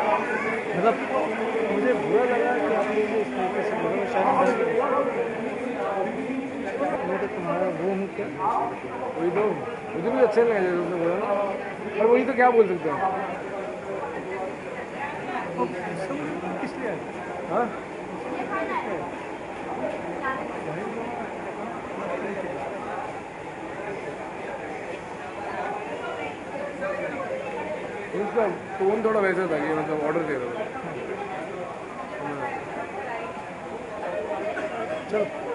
मतलब मुझे बुरा लगा कि आप लोग इस तरीके से बोलो शायद मैं तो तुम्हारा वो हूँ क्या? वही तो मुझे भी अच्छे लगे तुमने बोला ना। पर वही तो क्या बोल सकते हैं इसलिए हाँ? उसका टोन थोड़ा वैसा था कि मतलब ऑर्डर दे रहा था। चलो।